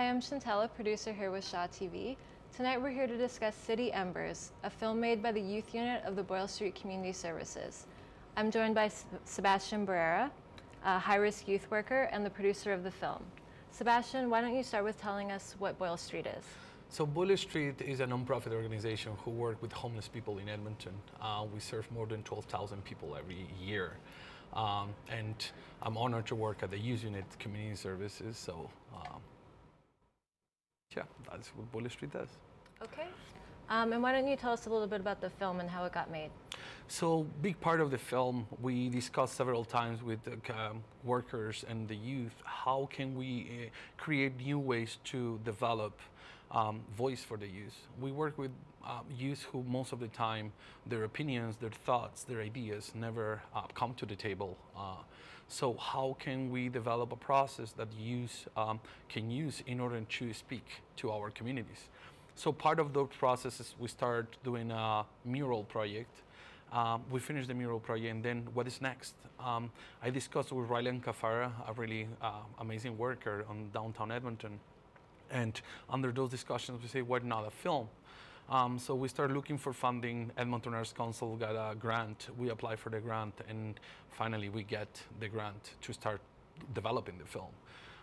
Hi, I'm Chantella, producer here with Shaw TV. Tonight we're here to discuss City Embers, a film made by the youth unit of the Boyle Street Community Services. I'm joined by Sebastian Barrera, a high-risk youth worker and the producer of the film. Sebastian, why don't you start with telling us what Boyle Street is? So Boyle Street is a non-profit organization who work with homeless people in Edmonton. Uh, we serve more than 12,000 people every year. Um, and I'm honored to work at the Youth Unit Community Services. So, um, yeah, that's what Boyle Street does. Okay. Um, and why don't you tell us a little bit about the film and how it got made? So, big part of the film, we discussed several times with the um, workers and the youth, how can we uh, create new ways to develop um, voice for the youth. We work with uh, youth who most of the time, their opinions, their thoughts, their ideas never uh, come to the table. So how can we develop a process that youth um, can use in order to speak to our communities? So part of those processes, we start doing a mural project. Um, we finished the mural project, and then what is next? Um, I discussed with Rylan Kafara, a really uh, amazing worker on downtown Edmonton. And under those discussions, we say, why not a film? Um, so we started looking for funding. Edmonton Arts Council got a grant. We apply for the grant, and finally we get the grant to start developing the film.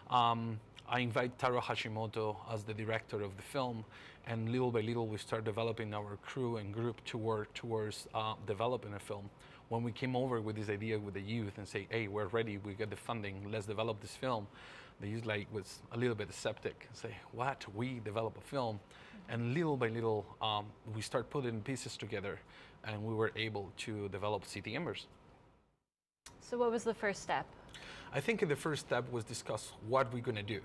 Um, I invite Taro Hashimoto as the director of the film, and little by little we start developing our crew and group to work towards uh, developing a film. When we came over with this idea with the youth and say, hey, we're ready, we get the funding, let's develop this film, the youth like was a little bit skeptic, say, what, we develop a film? And little by little, um, we start putting pieces together, and we were able to develop City Embers. So what was the first step? I think the first step was discuss what we're going to do.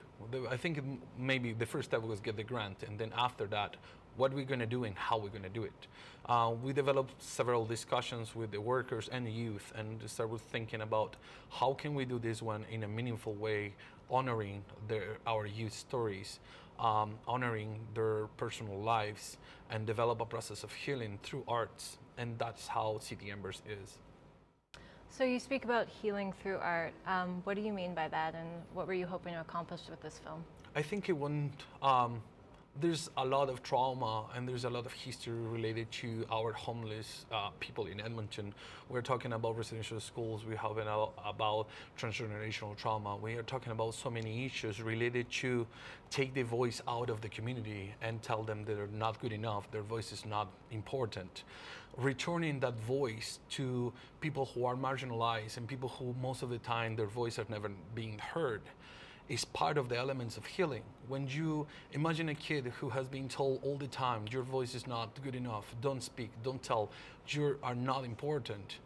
I think maybe the first step was get the grant, and then after that, what we're going to do and how we're going to do it. Uh, we developed several discussions with the workers and the youth, and started thinking about how can we do this one in a meaningful way, honoring their, our youth stories, um, honoring their personal lives, and develop a process of healing through arts. And that's how City Embers is. So you speak about healing through art. Um, what do you mean by that, and what were you hoping to accomplish with this film? I think it wouldn't. Um, there's a lot of trauma and there's a lot of history related to our homeless uh, people in Edmonton. We're talking about residential schools, we're talking about transgenerational trauma. We are talking about so many issues related to take the voice out of the community and tell them they're not good enough, their voice is not important. Returning that voice to people who are marginalized and people who most of the time their voice have never been heard is part of the elements of healing. When you imagine a kid who has been told all the time, your voice is not good enough, don't speak, don't tell, you are not important,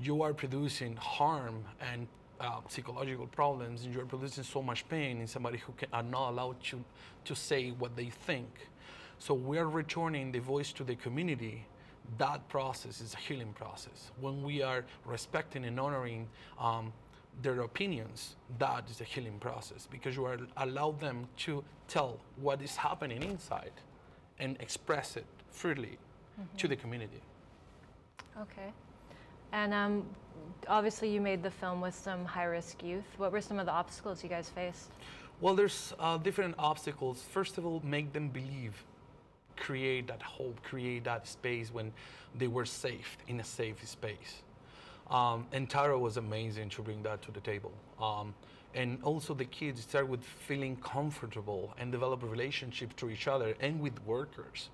you are producing harm and uh, psychological problems and you're producing so much pain in somebody who can, are not allowed to, to say what they think. So we're returning the voice to the community that process is a healing process. When we are respecting and honoring um, their opinions, that is a healing process because you are allow them to tell what is happening inside and express it freely mm-hmm. to the community. Okay. And um, obviously, you made the film with some high risk youth. What were some of the obstacles you guys faced? Well, there's uh, different obstacles. First of all, make them believe, create that hope, create that space when they were safe, in a safe space. Um, and Taro was amazing to bring that to the table. Um, and also the kids start with feeling comfortable and develop a relationship to each other and with workers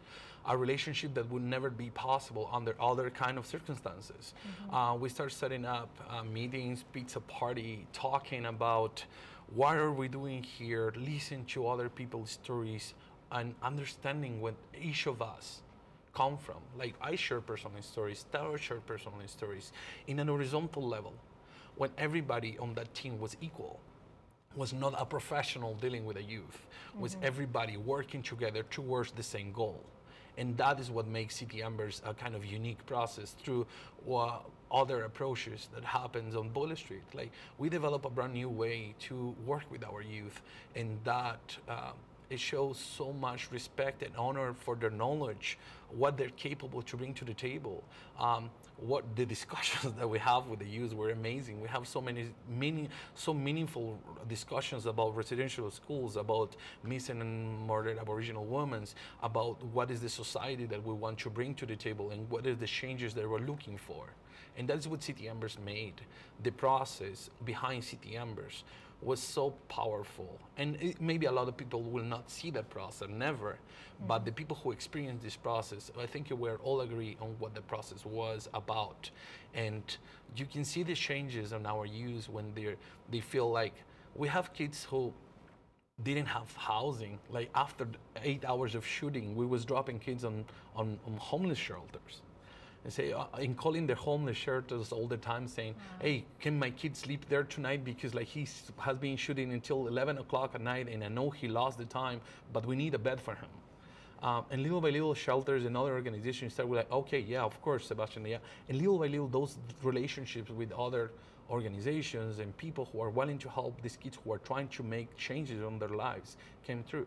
a relationship that would never be possible under other kind of circumstances mm-hmm. uh, we start setting up uh, meetings pizza party talking about what are we doing here listening to other people's stories and understanding what each of us come from. Like I share personal stories, Taro shared personal stories in an horizontal level when everybody on that team was equal was not a professional dealing with a youth was mm-hmm. everybody working together towards the same goal and that is what makes city embers a kind of unique process through uh, other approaches that happens on Boyle Street. Like we develop a brand new way to work with our youth, and that uh, it shows so much respect and honor for their knowledge, what they're capable to bring to the table. Um, what the discussions that we have with the youth were amazing. We have so many, so meaningful discussions about residential schools, about missing and murdered Aboriginal women, about what is the society that we want to bring to the table, and what are the changes that we're looking for. And that's what City Embers made. The process behind City Embers was so powerful. And it, maybe a lot of people will not see that process, never. Mm-hmm. But the people who experienced this process, I think we all agree on what the process was about. And you can see the changes in our youth when they they feel like we have kids who didn't have housing. Like after eight hours of shooting, we was dropping kids on, on, on homeless shelters and say, uh, in calling their home, the homeless shelters all the time, saying, "Hey, can my kid sleep there tonight? Because like he has been shooting until 11 o'clock at night, and I know he lost the time, but we need a bed for him." Um, and little by little, shelters and other organizations start with like, "Okay, yeah, of course, Sebastian, yeah." And little by little, those relationships with other organizations and people who are willing to help these kids who are trying to make changes on their lives came through.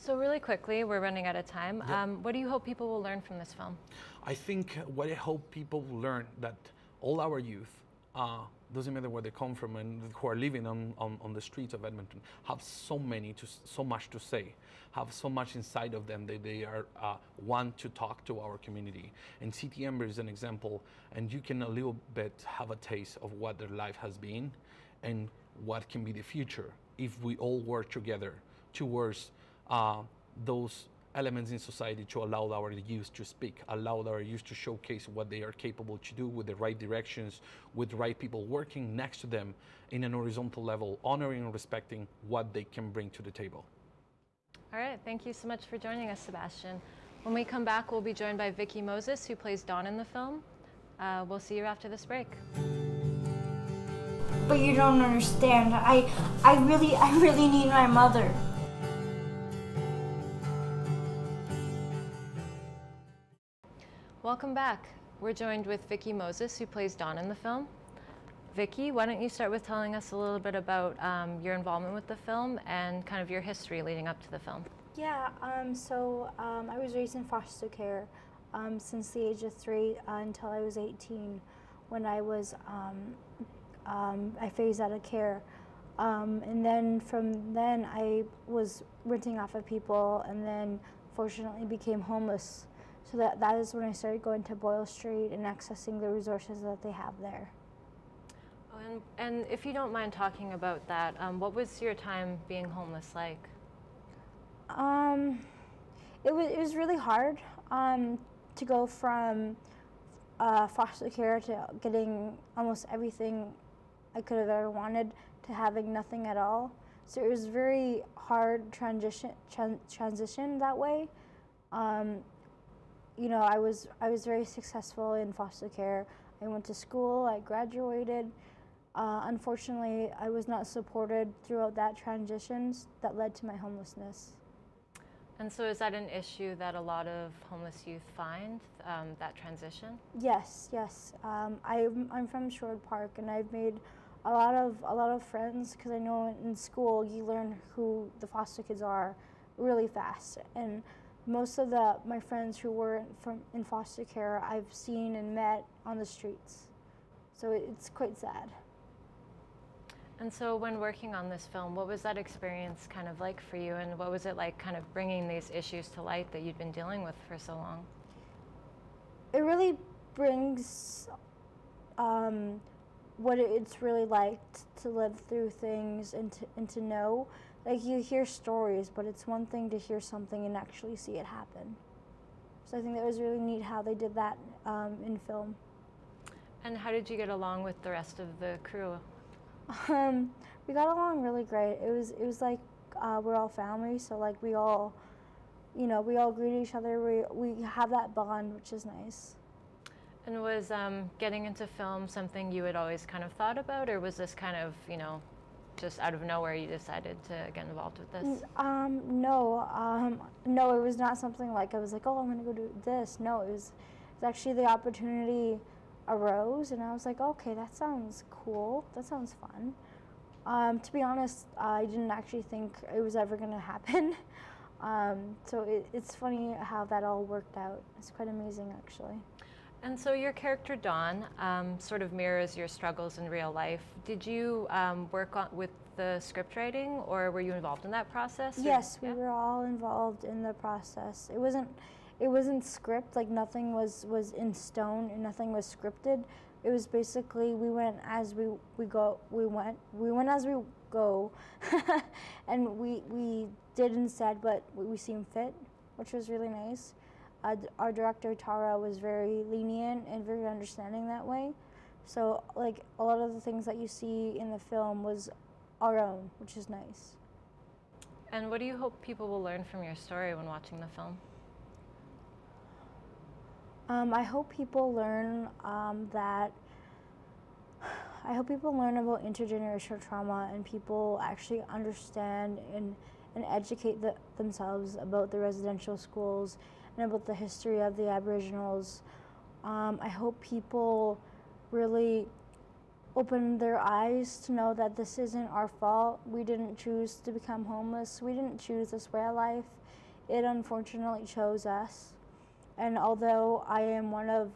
So really quickly, we're running out of time. Yep. Um, what do you hope people will learn from this film? I think what I hope people learn that all our youth, uh, doesn't matter where they come from and who are living on, on, on, the streets of Edmonton, have so many, to, so much to say, have so much inside of them that they are uh, want to talk to our community. And City Ember is an example, and you can a little bit have a taste of what their life has been and what can be the future if we all work together towards uh, those elements in society to allow our youth to speak, allow our youth to showcase what they are capable to do with the right directions, with the right people working next to them in an horizontal level, honoring and respecting what they can bring to the table. All right, thank you so much for joining us, Sebastian. When we come back, we'll be joined by Vicki Moses, who plays Dawn in the film. Uh, we'll see you after this break. But you don't understand. I, I really, I really need my mother. Welcome back. We're joined with Vicki Moses, who plays Dawn in the film. Vicki, why don't you start with telling us a little bit about um, your involvement with the film and kind of your history leading up to the film? Yeah, um, so um, I was raised in foster care um, since the age of three until I was 18 when I was, um, um, I phased out of care. and then from then I was renting off of people and then fortunately became homeless so that, that is when I started going to Boyle Street and accessing the resources that they have there. Oh, and, and if you don't mind talking about that, um, what was your time being homeless like? Um, it was it was really hard um, to go from uh, foster care to getting almost everything I could have ever wanted to having nothing at all. So it was very hard transition tran transition that way. Um, you know, I was I was very successful in foster care. I went to school. I graduated. Uh, unfortunately, I was not supported throughout that transitions that led to my homelessness. And so, is that an issue that a lot of homeless youth find um, that transition? Yes, yes. Um, I'm I'm from Sherwood Park, and I've made a lot of a lot of friends because I know in school you learn who the foster kids are really fast and most of the my friends who were from in foster care I've seen and met on the streets. So it's quite sad. And so when working on this film, what was that experience kind of like for you and what was it like kind of bringing these issues to light that you'd been dealing with for so long? It really brings um, what it's really like to live through things and to, and to know like you hear stories, but it's one thing to hear something and actually see it happen. So I think that was really neat how they did that um, in film. And how did you get along with the rest of the crew? Um, we got along really great. It was it was like uh, we're all family, so like we all, you know, we all greet each other. We we have that bond, which is nice. And was um, getting into film something you had always kind of thought about, or was this kind of you know just out of nowhere you decided to get involved with this? Um, no, um, no, it was not something like I was like, oh, I'm gonna go do this. No, it was, it was actually the opportunity arose, and I was like, okay, that sounds cool. That sounds fun. Um, to be honest, I didn't actually think it was ever gonna happen. Um, so it, it's funny how that all worked out. It's quite amazing, actually. And so your character Dawn um, sort of mirrors your struggles in real life. Did you um, work on with the script writing, or were you involved in that process? or- Yes, we yeah? were all involved in the process. It wasn't it wasn't script like nothing was was in stone and nothing was scripted. It was basically we went as we we go we went we went as we go, and we we did and said what we, we seemed fit, which was really nice. Our director Taro was very lenient and very understanding that way. So like a lot of the things that you see in the film was our own, which is nice. And what do you hope people will learn from your story when watching the film? Um, I hope people learn um, that. I hope people learn about intergenerational trauma and people actually understand and, and educate the, themselves about the residential schools and about the history of the Aboriginals. Um, I hope people really open their eyes to know that this isn't our fault. We didn't choose to become homeless. We didn't choose this way of life. It unfortunately chose us. And although I am one of,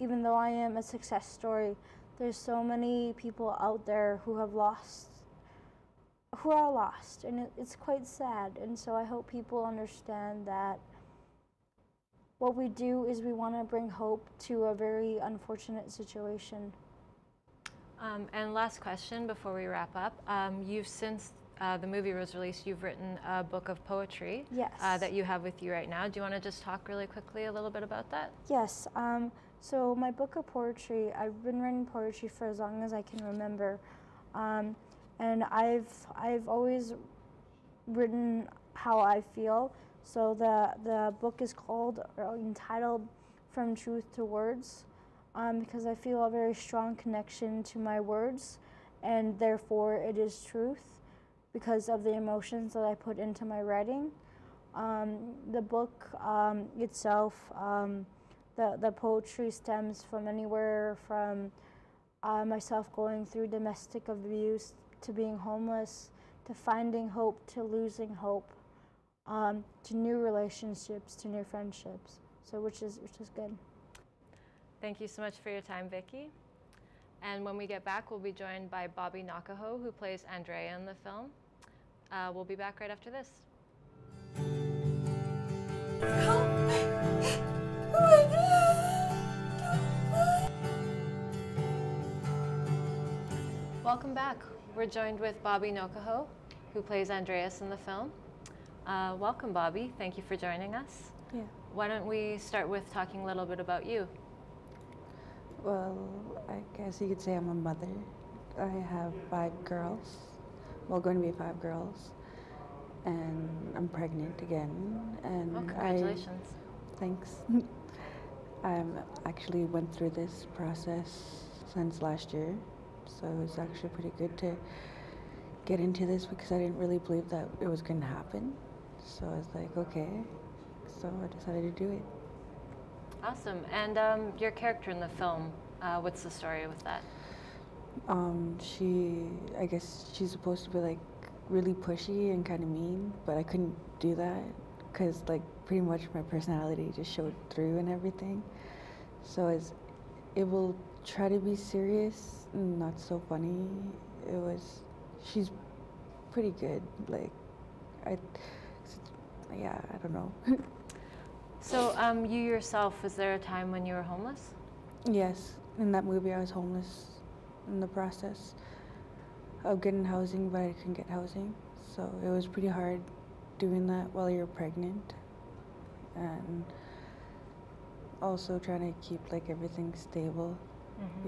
even though I am a success story, there's so many people out there who have lost, who are lost, and it, it's quite sad. And so I hope people understand that what we do is we want to bring hope to a very unfortunate situation. Um, and last question before we wrap up. Um, you've since uh, the movie was released, you've written a book of poetry Yes. uh, that you have with you right now. Do you want to just talk really quickly a little bit about that? Yes. Um, so my book of poetry, I've been writing poetry for as long as I can remember, um, and I've I've always written how I feel. So the the book is called or entitled "From Truth to Words," um, because I feel a very strong connection to my words, and therefore it is truth, because of the emotions that I put into my writing. Um, the book um, itself. Um, the, the poetry stems from anywhere from uh, myself going through domestic abuse to being homeless to finding hope to losing hope um, to new relationships to new friendships so which is which is good Thank you so much for your time, Vicki. And when we get back, we'll be joined by Bobby Nakaho, who plays Andrea in the film. Uh, we'll be back right after this. Welcome back. We're joined with Bobby Nokaho, who plays Andreas in the film. Uh, welcome, Bobby. Thank you for joining us. Yeah. Why don't we start with talking a little bit about you? Well, I guess you could say I'm a mother. I have five girls. Well, going to be five girls. And I'm pregnant again. And Oh, I- congratulations. thanks. I actually went through this process since last year. So it was actually pretty good to get into this because I didn't really believe that it was going to happen. So I was like, okay. So I decided to do it. Awesome. And um, your character in the film, uh, what's the story with that? Um, she, I guess she's supposed to be like really pushy and kind of mean, but I couldn't do that because like pretty much my personality just showed through and everything. So it's, it will try to be serious not so funny. It was, she's pretty good. Like, I, yeah, I don't know. So, um, you yourself, was there a time when you were homeless? Yes, in that movie, I was homeless in the process of getting housing, but I couldn't get housing. So it was pretty hard doing that while you're pregnant, and also trying to keep like everything stable.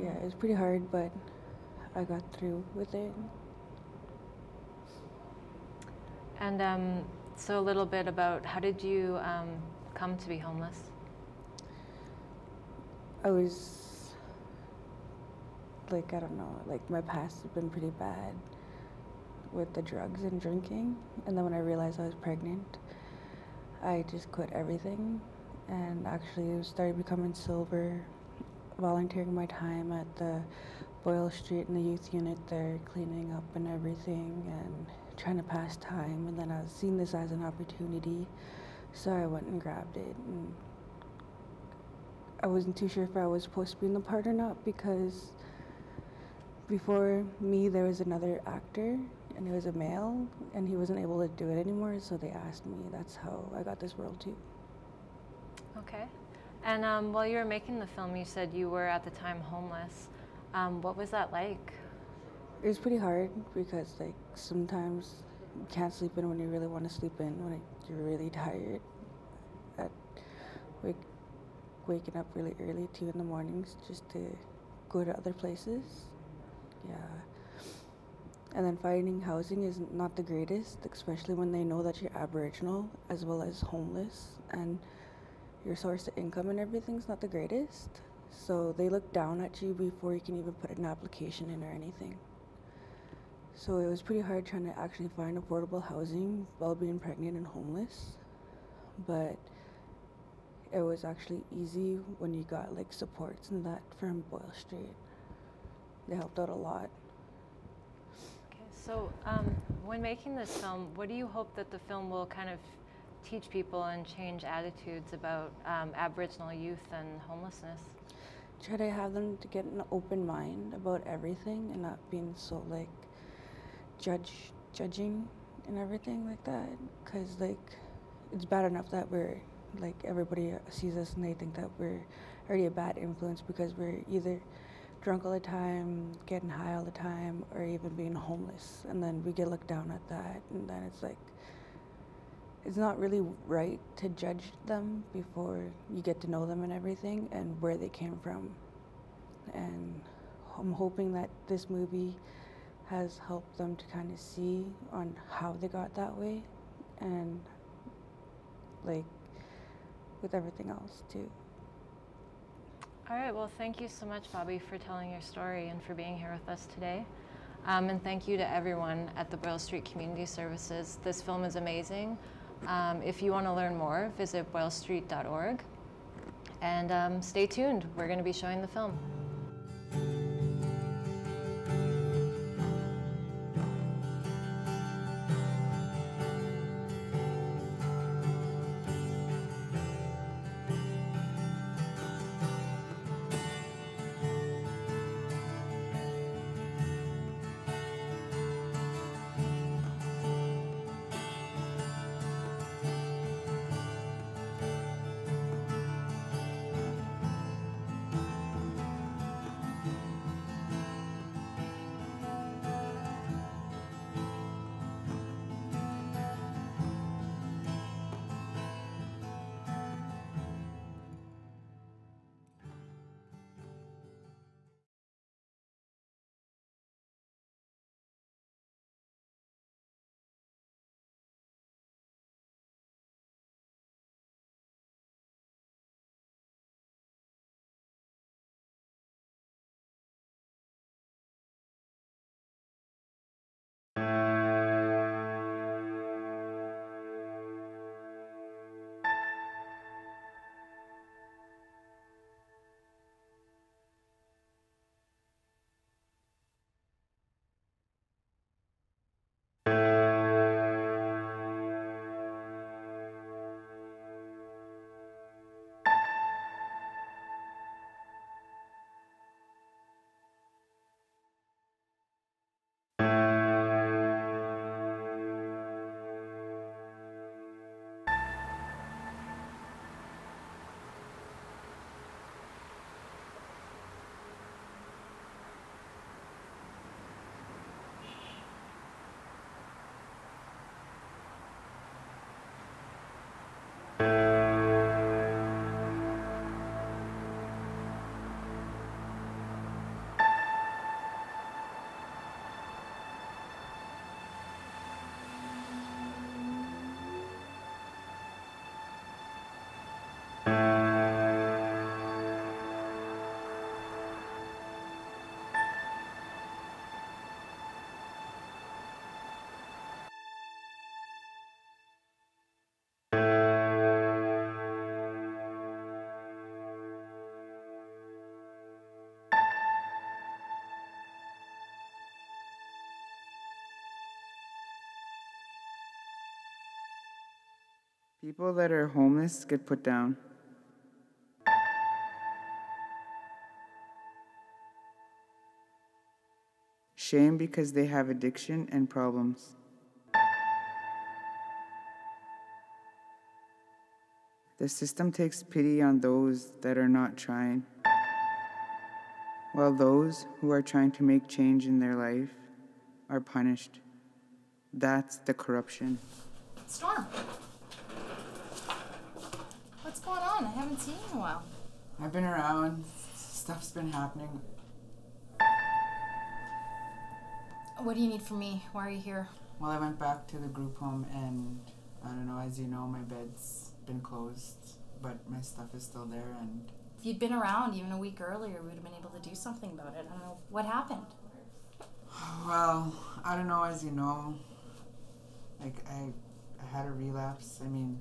Yeah, it was pretty hard, but I got through with it. And um, so, a little bit about how did you um, come to be homeless? I was like, I don't know, like my past has been pretty bad with the drugs and drinking. And then when I realized I was pregnant, I just quit everything and actually started becoming sober, volunteering my time at the Boyle Street in the youth unit there, cleaning up and everything and trying to pass time. And then I was seeing this as an opportunity, so I went and grabbed it. And I wasn't too sure if I was supposed to be in the part or not because before me there was another actor and he was a male and he wasn't able to do it anymore so they asked me that's how i got this role too okay and um, while you were making the film you said you were at the time homeless um, what was that like? It was pretty hard because like sometimes you can't sleep in when you really want to sleep in when you're really tired. At wake, waking up really early two in the mornings just to go to other places. Yeah. And then finding housing is not the greatest, especially when they know that you're Aboriginal as well as homeless and your source of income and everything's not the greatest. So they look down at you before you can even put an application in or anything. So it was pretty hard trying to actually find affordable housing while being pregnant and homeless. But it was actually easy when you got like supports and that from Boyle Street. They helped out a lot. Okay, So, um, when making this film, what do you hope that the film will kind of teach people and change attitudes about um, Aboriginal youth and homelessness? Try to have them to get an open mind about everything and not being so like judge judging and everything like that. Cause like it's bad enough that we're like everybody sees us and they think that we're already a bad influence because we're either drunk all the time, getting high all the time, or even being homeless. And then we get looked down at that, and then it's like, it's not really right to judge them before you get to know them and everything and where they came from. And I'm hoping that this movie has helped them to kind of see on how they got that way and like with everything else too. All right, well, thank you so much, Bobby, for telling your story and for being here with us today. Um, and thank you to everyone at the Boyle Street Community Services. This film is amazing. Um, if you want to learn more, visit boylestreet.org. And um, stay tuned, we're going to be showing the film. People that are homeless get put down. Shame because they have addiction and problems. The system takes pity on those that are not trying, while those who are trying to make change in their life are punished. That's the corruption. Storm! Haven't seen you in a while. I've been around, stuff's been happening. What do you need from me? Why are you here? Well, I went back to the group home, and I don't know, as you know, my bed's been closed, but my stuff is still there, and If you'd been around even a week earlier, we would have been able to do something about it. I don't know. What happened? Well, I don't know, as you know, like I, I had a relapse. I mean,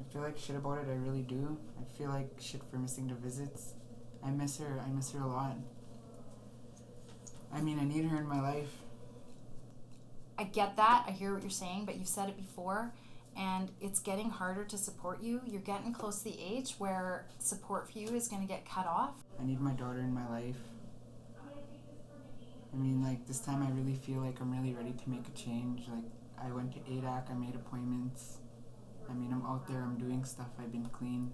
I feel like shit about it. I really do. I feel like shit for missing the visits. I miss her. I miss her a lot. I mean, I need her in my life. I get that. I hear what you're saying, but you've said it before, and it's getting harder to support you. You're getting close to the age where support for you is going to get cut off. I need my daughter in my life. I mean, like this time, I really feel like I'm really ready to make a change. Like I went to ADAC. I made appointments. I mean, I'm out there. I'm doing stuff. I've been clean.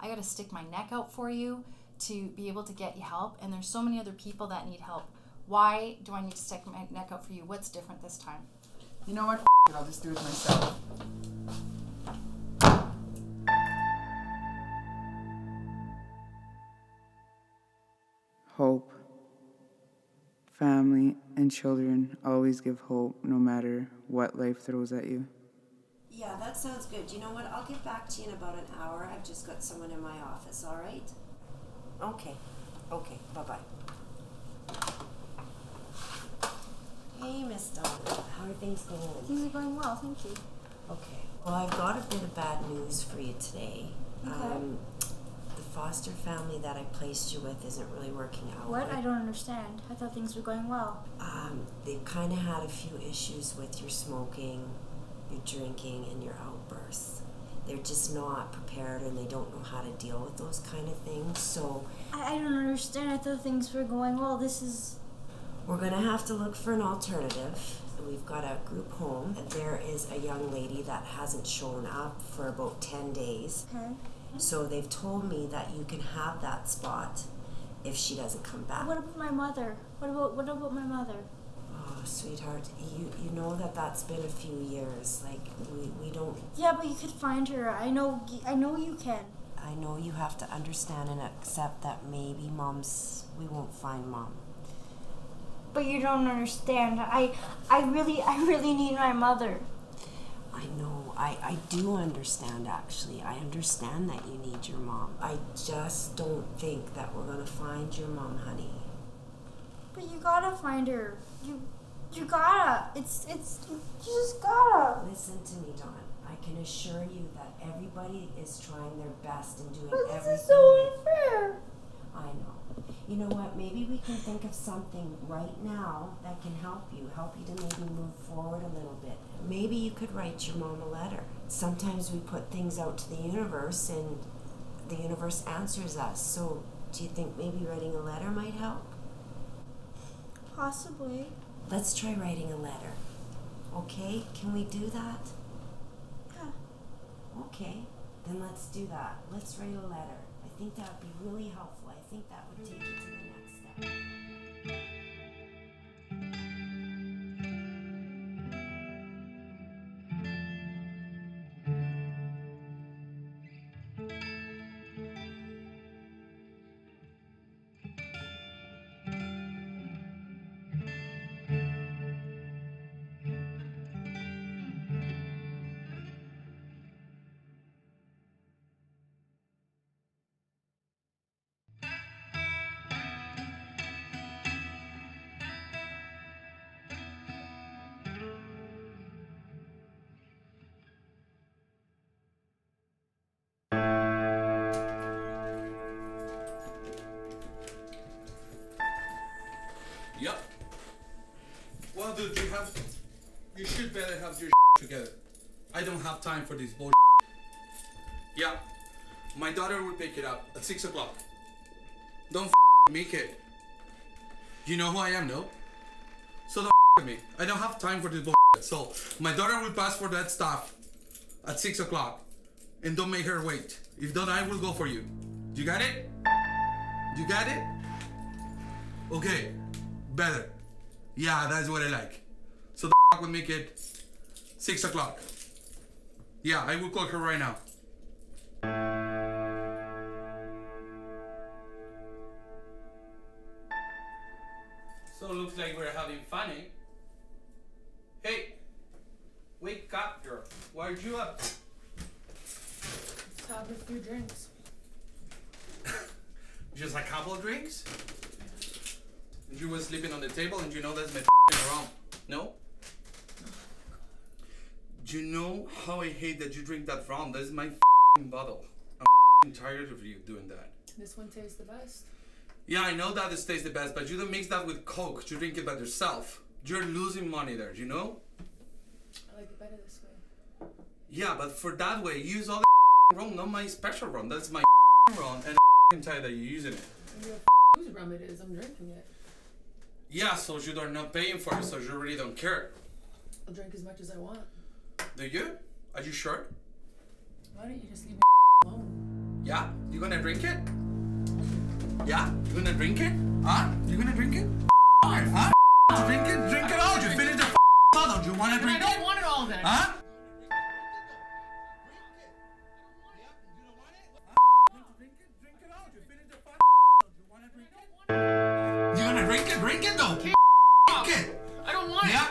I got to stick my neck out for you to be able to get you help, and there's so many other people that need help. Why do I need to stick my neck out for you? What's different this time? You know what? It, I'll just do it myself. Hope. Family and children always give hope no matter what life throws at you. Yeah, that sounds good. You know what? I'll get back to you in about an hour. I've just got someone in my office, all right? Okay. Okay. Bye bye. Hey, Miss Donna. How are things going? Things are going well, thank you. Okay. Well, I've got a bit of bad news for you today. Okay. Um, the foster family that I placed you with isn't really working out. What? I don't understand. I thought things were going well. Um, they've kind of had a few issues with your smoking, your drinking, and your outbursts. They're just not prepared and they don't know how to deal with those kind of things. So I, I don't understand. I thought things were going well. This is. we're going to have to look for an alternative. We've got a group home. There is a young lady that hasn't shown up for about 10 days. Okay. So they've told me that you can have that spot if she doesn't come back. What about my mother? What about what about my mother? Oh, sweetheart, you you know that that's been a few years. Like we, we don't. Yeah, but you could find her. I know. I know you can. I know you have to understand and accept that maybe mom's. We won't find mom. But you don't understand. I I really I really need my mother. I know. I, I do understand, actually. I understand that you need your mom. I just don't think that we're going to find your mom, honey. But you gotta find her. You you gotta. It's it's you just gotta. Listen to me, Dawn. I can assure you that everybody is trying their best and doing But this everything. is so unfair. I know. You know what? Maybe we can think of something right now that can help you, help you to maybe move forward a little bit. Maybe you could write your mom a letter. Sometimes we put things out to the universe and the universe answers us. So, do you think maybe writing a letter might help? Possibly. Let's try writing a letter. Okay? Can we do that? Yeah. Okay. Then let's do that. Let's write a letter. I think that would be really helpful. I think that would take you to dude, you have. You should better have your together. I don't have time for this bullshit. Yeah. My daughter will pick it up at 6 o'clock. Don't me, kid. You know who I am, no? So don't me. I don't have time for this bullshit. So my daughter will pass for that stuff at six o'clock, and don't make her wait. If not, I will go for you. You got it? You got it? Okay, better. Yeah, that's what I like. So the with make it Six o'clock. Yeah, I will call her right now. So looks like we're having fun, eh? Hey, wake up, girl. Why are you up? Let's have a few drinks. Just a couple of drinks? You were sleeping on the table and you know that's my wrong. No? Do you know how I hate that you drink that rum? That is my bottle. I'm tired of you doing that. This one tastes the best. Yeah, I know that this tastes the best, but you don't mix that with Coke. You drink it by yourself. You're losing money there, you know? I like it better this way. Yeah, but for that way, use all the rum, not my special rum. That's my rum, and I'm tired that you're using it. Whose rum it is, I'm drinking it. Yeah, so you are not paying for it, so you really don't care. I'll drink as much as I want. Do you? Are you sure? Why don't you just leave me alone? Yeah? You gonna drink it? Yeah? You gonna drink it? Huh? You gonna drink it? Huh? Ah, drink it? Drink it all. You finish the bottle. You wanna I drink don't it? want it all then. Huh?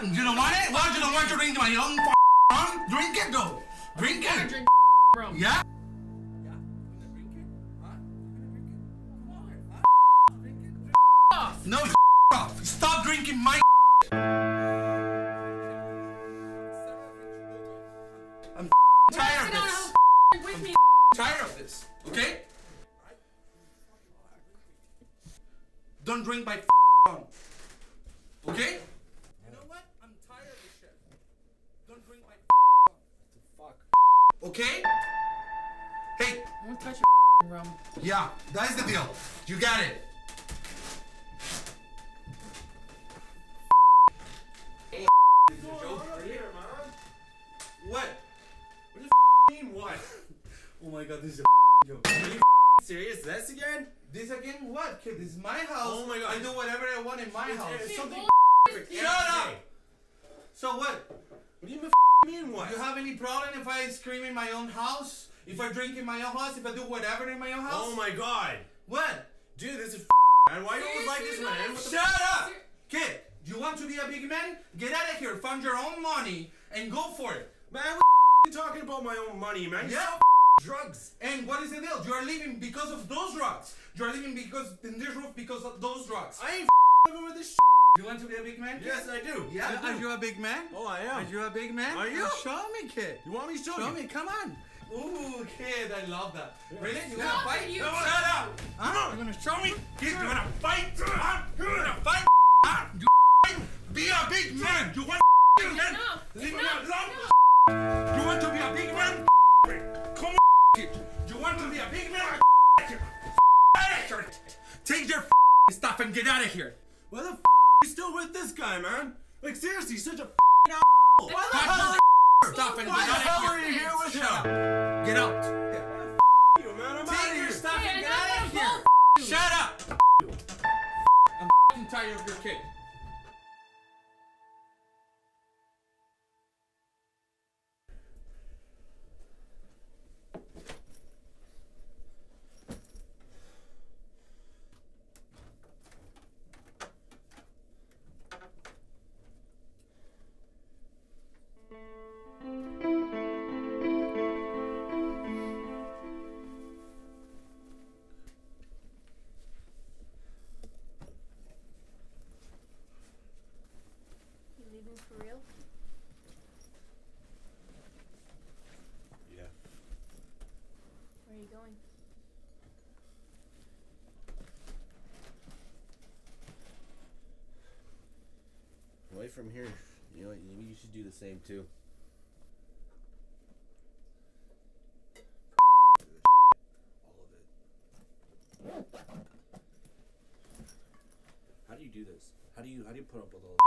Yeah, you don't want it? Why you don't want to drink my own rum? Drink it though. Drink it. Drink rum. Yeah? No, off. Stop drinking my. I'm tired of this. me. Tired of this. Okay? Don't drink my. Okay? You know what? I'm tired of this shit. Don't drink my rum. Fuck. Okay? Hey, I won't touch your rum. yeah, that's the deal. You got it. What? mean what? Oh my god, this is a joke. Are you serious? This again? This again? What, kid? This is my house. Oh my God. I do whatever I want in my house. It's something Shut Shut up! So what? What do you mean what? Do you have any problem if I scream in my own house? If I drink in my own house? If I do whatever in my own house? Oh my god. What? Dude, this is man. Why do you always like this, man? What Shut up! Kid, Do you want to be a big man? Get out of here, find your own money, and go for it. Man, what you talking about my own money, man? You Yeah. drugs. And what is the deal? You are living because of those drugs. You are living because in this roof because of those drugs. I ain't living with this You want to be a big man? kid? Yes, I do. Yeah. I Are you a big man? Oh, I am. Are you a big man? Are you? Show me, kid. You want me to show, Show you? me, come on. Ooh, kid, I love that. Really? You Stop gonna fight? it, you- No, shut up! Huh? You gonna show me? Kid, you gonna fight? Huh? You gonna fight? Huh? You fight? Be a big man! You want to be a big man? Enough. Leave me alone! You want to be a big man? Come on, kid. You want to be a big man? Take your stuff and get out of here. Why the f you still with this guy, man? Like seriously, he's such a Why the hell Stop and Why the hell are you here with Shut him? up. Get out. you, man? I'm out of here. stuff Hey, and get out of here. Shut up. I'm f***ing tired of your kid. From here. You know, you should do the same too. All of it. How do you do this? How do you how do you put up with all?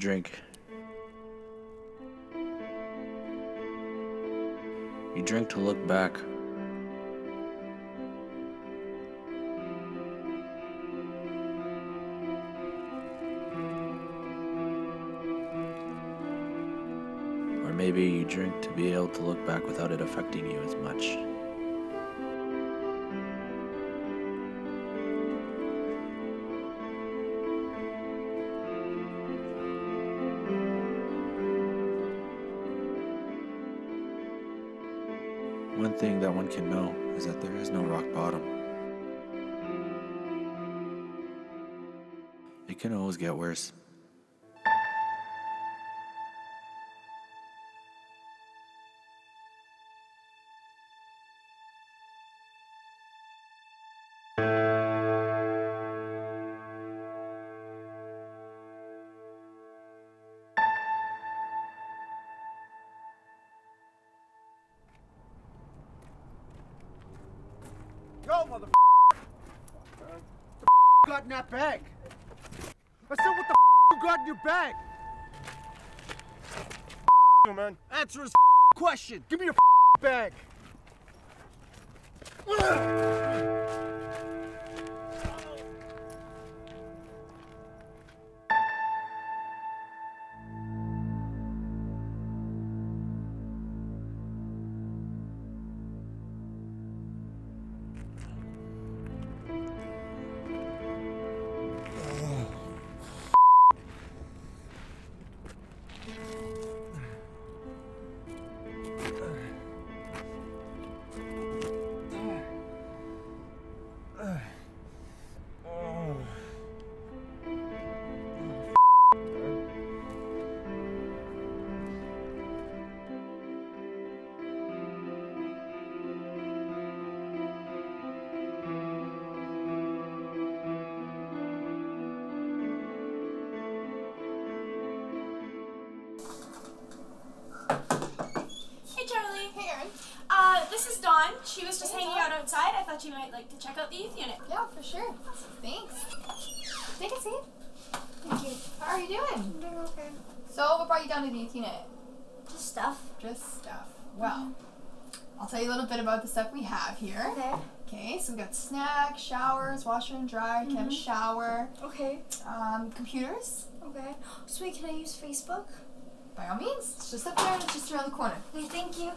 Drink. You drink to look back. Or maybe you drink to be able to look back without it affecting you as much. Can always get worse. Answer his question. Give me your bag. So, what brought you down to the unit? Just stuff. Just stuff. Well, I'll tell you a little bit about the stuff we have here. Okay. Okay, so we've got snacks, showers, washer and have a Mhm. shower, Okay. um, computers. Okay. Sweet, can I use Facebook? By all means, it's just up there and it's just around the corner. Okay, thank you.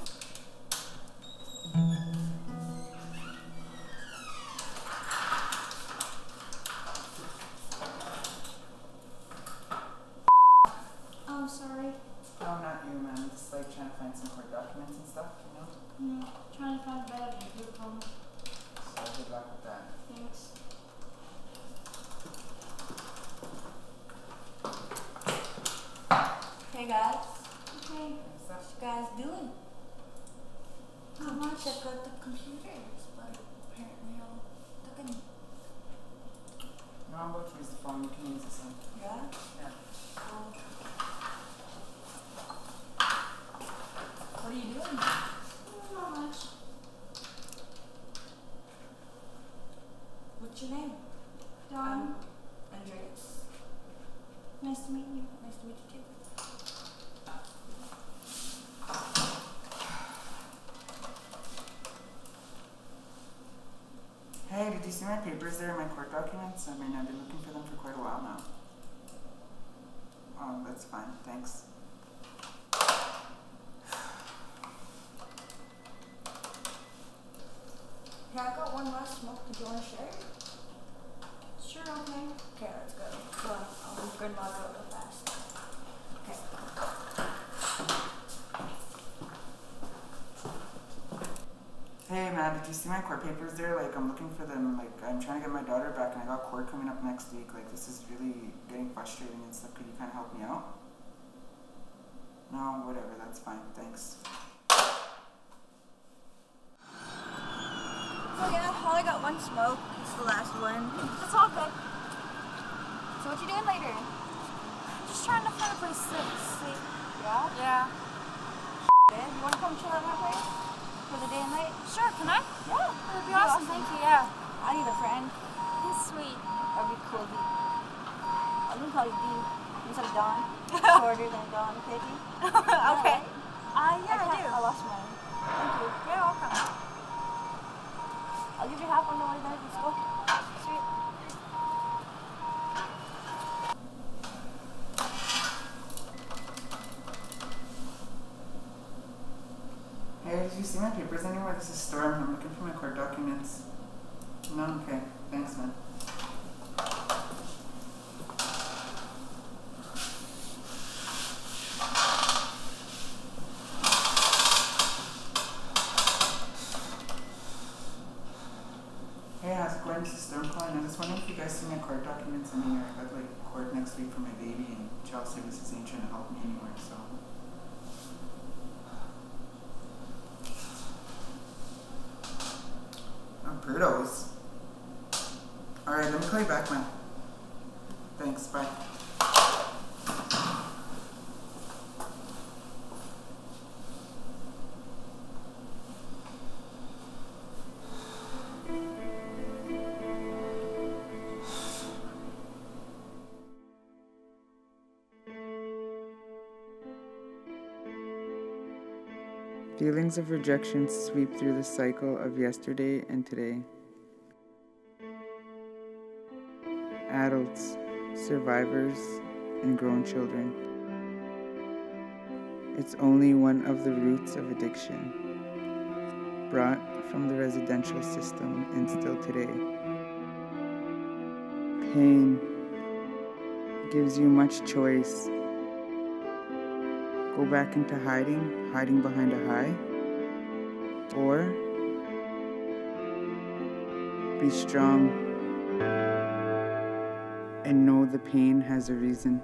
Oh, sorry. No, not you, man. Just like trying to find some court documents and stuff, you know? Mm, trying to find a better group home. So good luck with that. Thanks. Hey guys, Okay. what you guys doing? Not much. Check out the computers, but apparently all looking. No, I'm about to use the phone. You can use this one. Yeah? Yeah. Um, What are you doing? Not much. what's your name? Dawn. Um, Andreas. nice to meet you. Nice to meet you too. Hey, did you see my papers there, my court? I mean, I've been looking for them for quite a while now. Oh, that's fine. Thanks. Yeah, I got one last smoke. Did you want to share? Sure, okay. Okay, let's go. print log out real fast. Okay. Hey man, did you see my court papers there? Like I'm looking for them. Like I'm trying to get my daughter back, and I got court coming up next week. Like this is really getting frustrating and stuff. Could you kind of help me out? No, whatever. That's fine. Thanks. So yeah, I only got one smoke. It's the last one. It's all good. So what you doing later? Just trying to find a place to sleep. Yeah? Yeah. You wanna come chill at my place? For the day and night? Sure, can I? Yeah. That would be awesome. Thank you, yeah. I need a friend. He's sweet. That'd be cool, D. I'm gonna call you D instead of Dawn. Shorter than Dawn, okay, D? okay. Uh, yeah, I, do. I lost mine. Thank you. You're welcome. I'll give you half on the way back to school. See my papers anywhere? This is Storm. I'm looking for my court documents. No? Okay. Thanks, man. Hey, how's it going? This is Storm calling. I was wondering if you guys see my court documents anywhere. I got like court next week for my baby, and child services ain't trying to help me anymore, so. Feelings of rejection sweep through the cycle of yesterday and today. Adults, survivors, and grown children. It's only one of the roots of addiction, brought from the residential system and still today. Pain gives you much choice go back into hiding, hiding behind a high, or be strong and know the pain has a reason.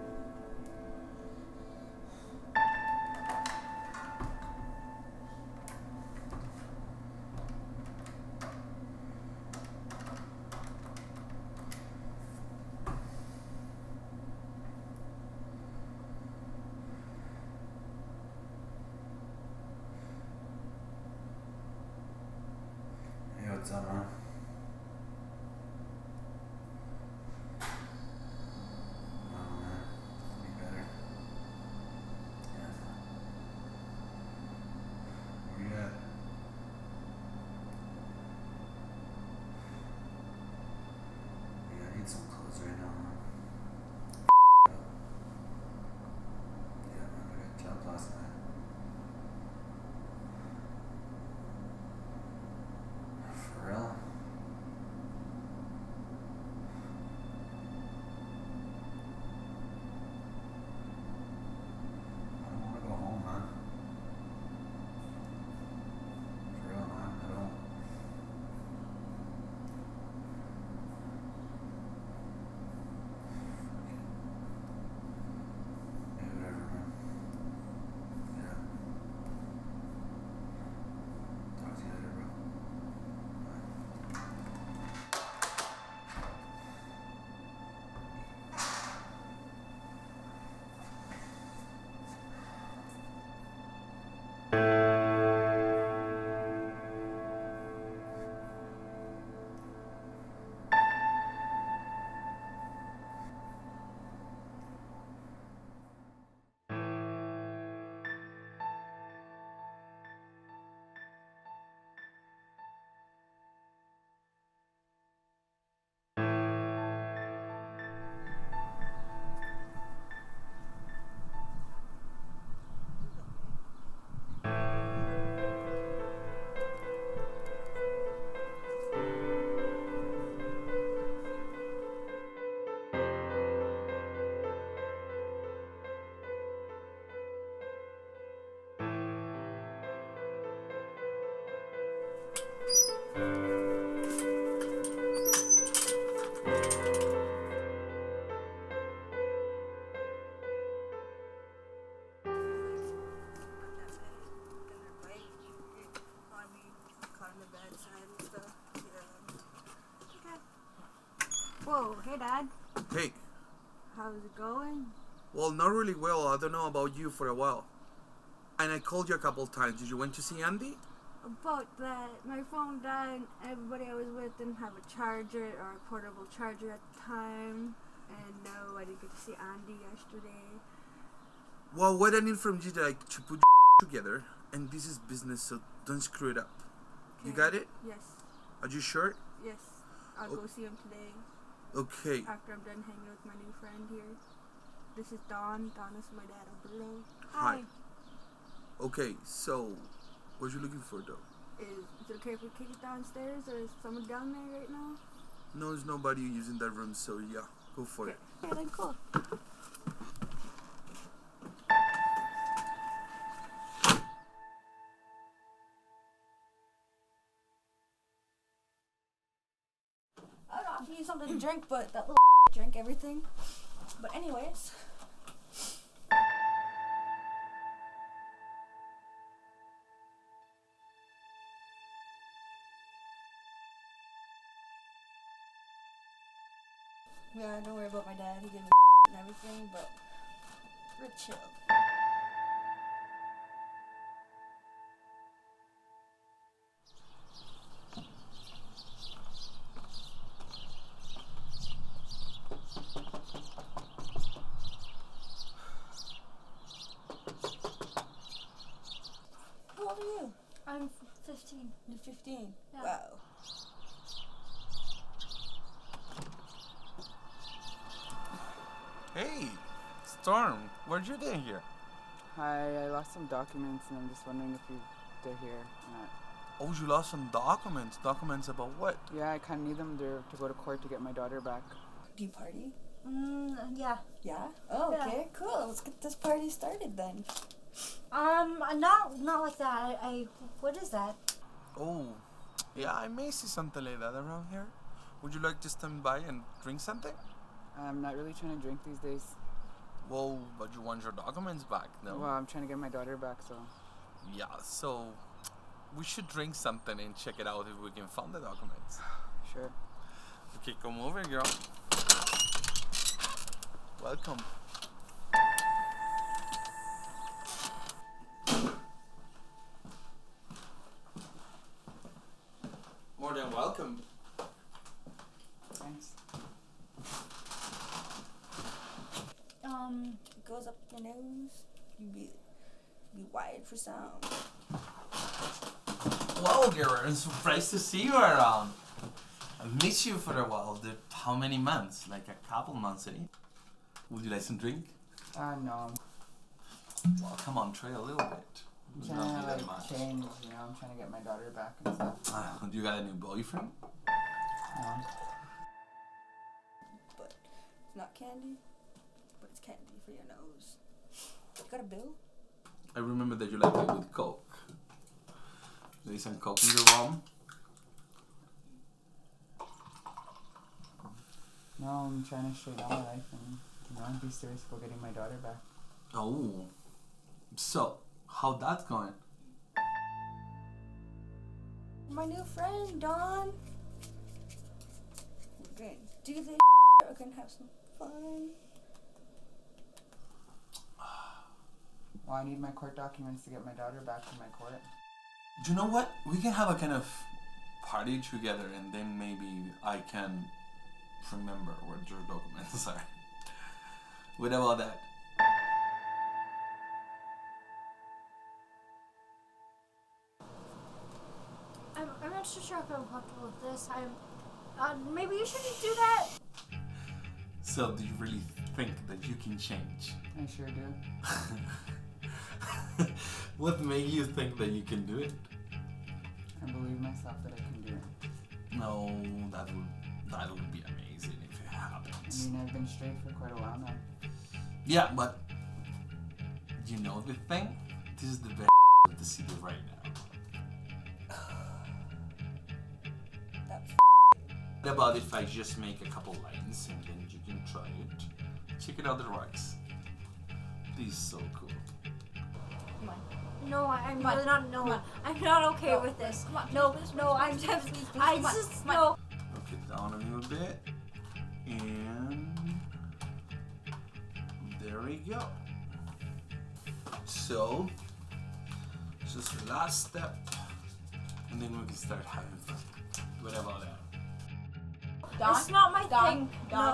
Dad. Hey, How's it going? well, not really well. I don't know about you for a while. And I called you a couple times. Did you went to see Andy? About that, my phone died. Everybody I was with didn't have a charger or a portable charger at the time. And no, I didn't get to see Andy yesterday. Well, what I need from you like to put together, and this is business, so don't screw it up. You got it? Yes, Are you sure? yes. I'll Oh. go see him today. Okay. After I'm done hanging with my new friend here. This is Dawn. Dawn is my dad up below. Hi. Okay, so what you looking for though? Is, is it okay if we kick it downstairs or is someone down there right now? No, there's nobody using that room, so yeah, go for it. Okay, then cool. To drink, but that little drank everything. But anyways. Yeah, don't worry about my dad. He gave me and everything, but we're chill. 15. Yeah. Wow. Hey, Storm, what'd you doing here? Hi, I lost some documents and I'm just wondering if you, they're here or not. Oh, you lost some documents. Documents about what? Yeah, I kind of need them there to go to court to get my daughter back. Do you party? Mm, yeah. Yeah? Oh, Yeah. okay, cool. Let's get this party started then. Um, not not like that. I, I what is that? Oh, yeah, I may see something like that around here. Would you like to stand by and drink something? I'm not really trying to drink these days. Well, but you want your documents back, no? Well, I'm trying to get my daughter back, so. Yeah, so we should drink something and check it out if we can find the documents. Sure. Okay, come over, girl. Welcome. More than welcome. Thanks. Um, goes up your nose. You be be wired for sound. Well, girl, I'm surprised to see you around. I've missed you for a while. The, how many months? Like a couple months, eh? Would you like some drink? Uh, no. Well, come on, try a little bit. I'm trying not to like much. change, you know. I'm trying to get my daughter back and stuff. Ah, you got a new boyfriend? No. But it's not candy. But it's candy for your nose. You got a bill? I remember that you like it with Coke. There is some Coke in your room? No, I'm trying to straighten out my life and you know be serious about getting my daughter back. Oh. So, how that going? My new friend, Dawn. We're gonna do this. We're gonna have some fun. Well, I need my court documents to get my daughter back from my court. Do you know what? We can have a kind of party together and then maybe I can remember what your documents are. What about that? I'm, I'm not so sure if I'm comfortable with this. I'm. Uh, maybe you shouldn't do that. So, do you really think that you can change? I sure do. what made you think that you can do it? I believe myself that I can do it. No, that would that would be amazing if it happens. I mean, I've been straight for quite a while now. Yeah, but you know the thing? This is the best of the city right now. What about if I just make a couple lines and then you can try it? Check it out the rocks. This is so cool. Come on. No, I, I'm really not. No, come on. I'm not okay No, with this. come on, no, please, please, no, I'm please, just. please, please, I come just come on. no. Look it down a little bit. And There we go. So, just the last step, and then we can start having fun. What about that? Dawn? It's not my Dawn? thing. Dawn?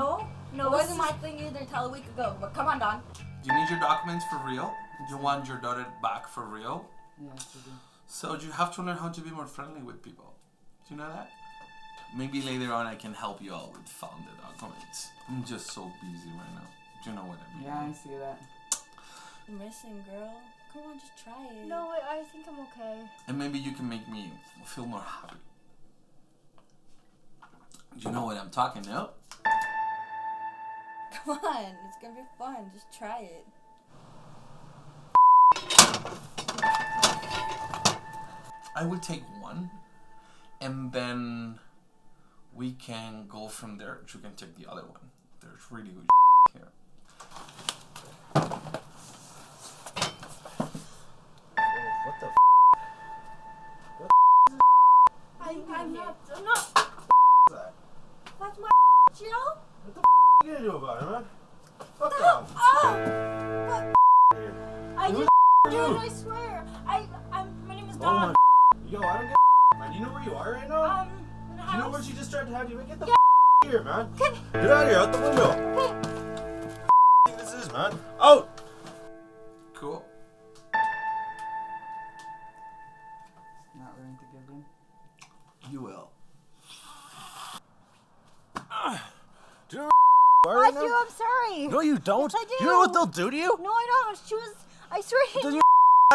No, no, It it wasn't wasn't my thing either till a week ago. But come on, Dawn. Do you need your documents for real? Do you want your daughter back for real? Yes, I do. So you have to learn how to be more friendly with people. Do you know that? Maybe later on I can help you out with found the documents. I'm just so busy right now. Do you know what I mean? Yeah, I see that. Missing girl. Come on, just try it. No, I, I think I'm okay. And maybe you can make me feel more happy. Do you know what I'm talking about? Come on, it's gonna be fun. Just try it. I will take one, and then we can go from there. You can take the other one. There's really good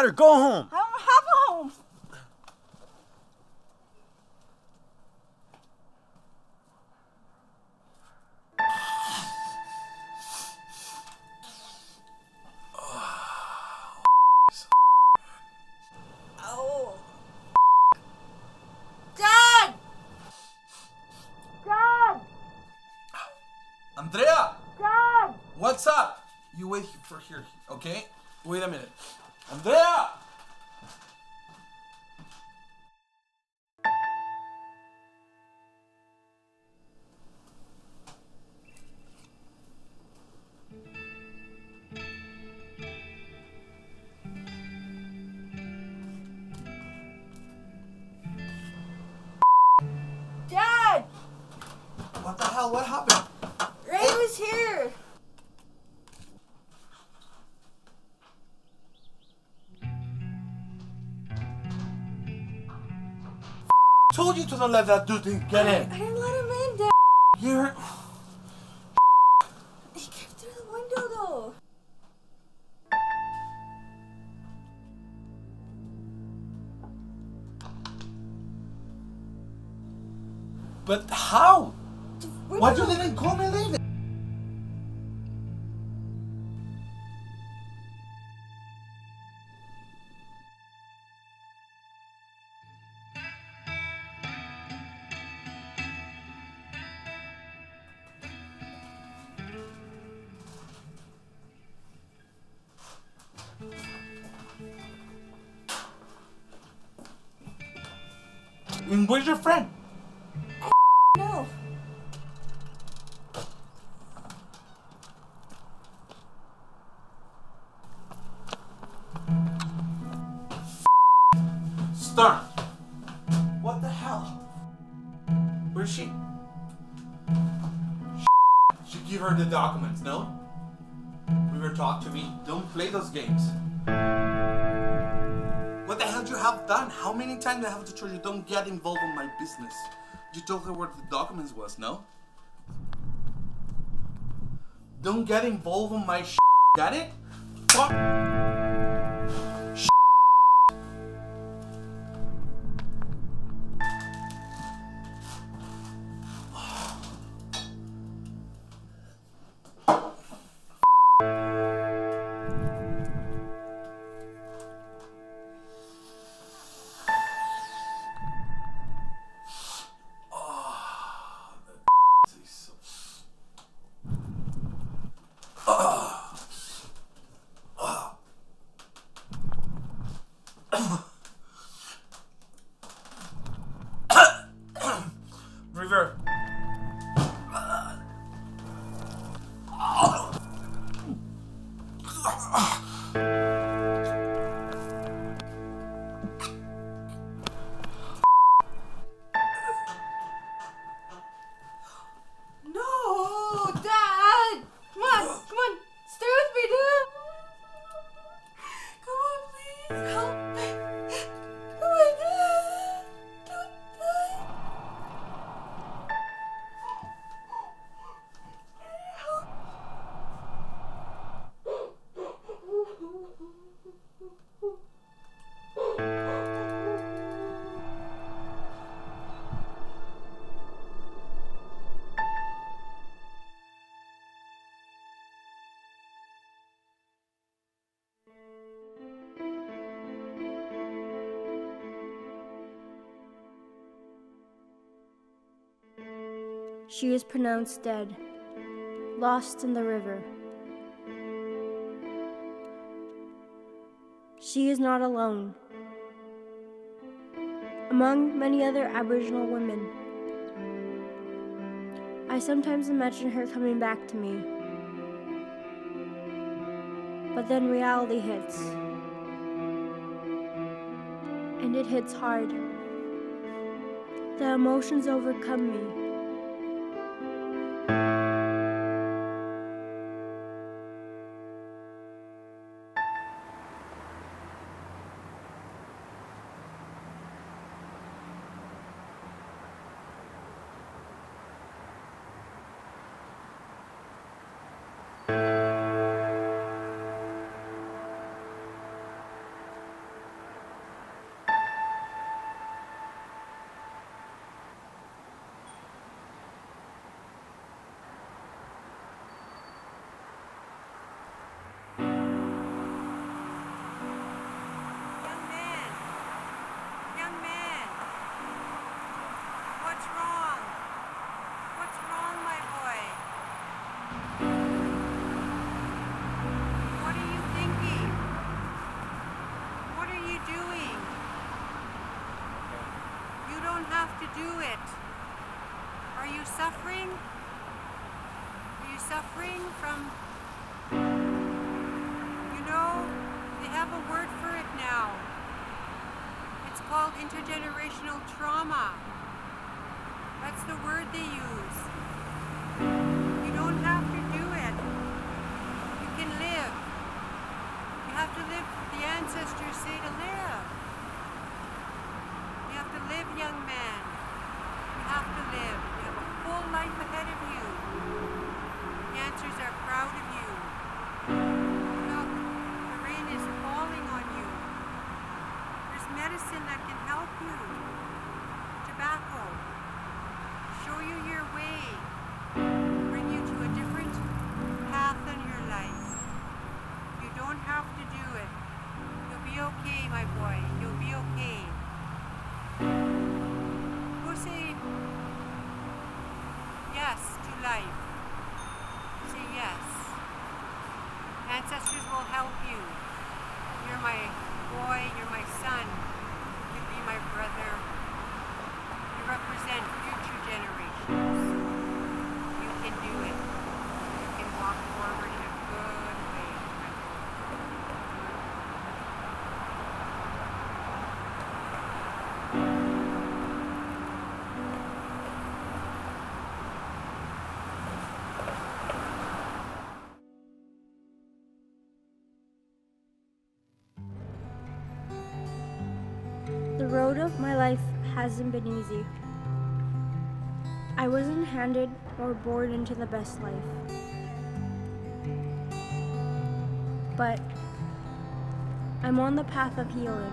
Go home. Hell? What happened? Ray was here. Told you to not let that dude in- get in. I didn't let him in, Dad. You're. Times I have to tell you don't get involved in my business? You told her what the documents was, no? Don't get involved in my Got it? Fuck. She is pronounced dead, lost in the river. She is not alone. Among many other Aboriginal women, I sometimes imagine her coming back to me. But then reality hits. And it hits hard. The emotions overcome me. Intergenerational trauma. That's the word they use. You don't have to do it. You can live. You have to live the ancestors say to live. You have to live, young man. Road of my life hasn't been easy. I wasn't handed or born into the best life. But I'm on the path of healing.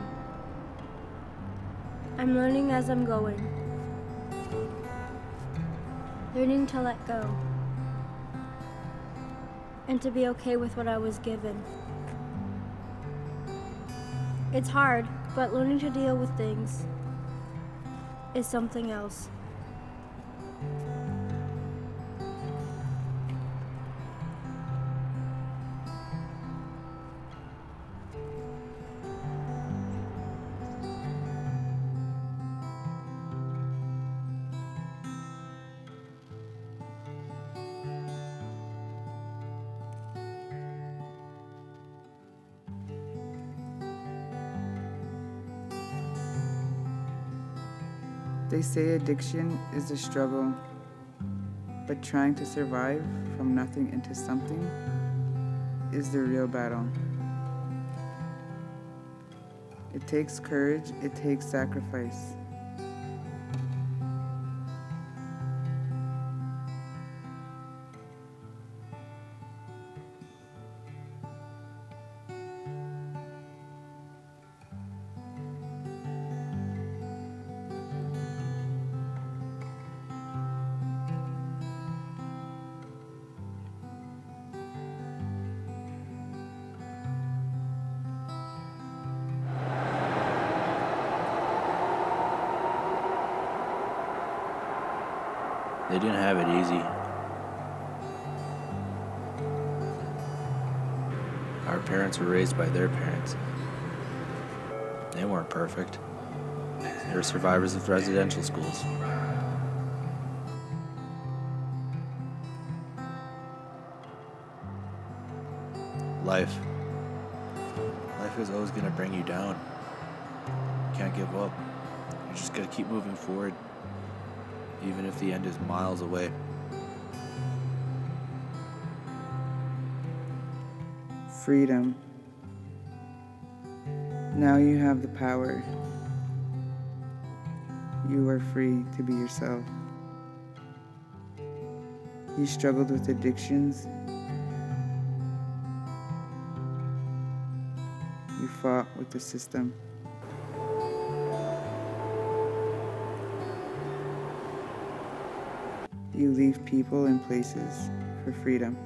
I'm learning as I'm going. Learning to let go. And to be okay with what I was given. It's hard, but learning to deal with things is something else. They say addiction is a struggle, but trying to survive from nothing into something is the real battle. It takes courage, it takes sacrifice. Were raised by their parents. They weren't perfect. They were survivors of residential schools. Life. Life is always going to bring you down. You can't give up. You just got to keep moving forward, even if the end is miles away. Freedom. Now you have the power. You are free to be yourself. You struggled with addictions. You fought with the system. You leave people and places for freedom.